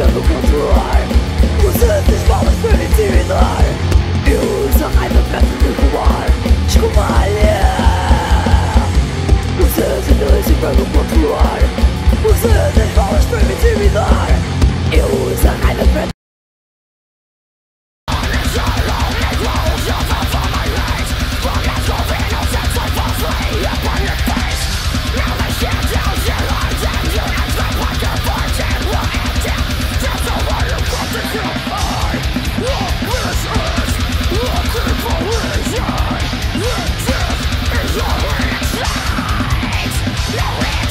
buscando controlar Usando as palavras pra me intimidar. Eu uso a raiva pra te derrubar Escumalha tipo Usando a violência pra me controlar Usando as palavras pra me intimidar. Eu uso a raiva pra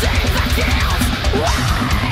Save the kills!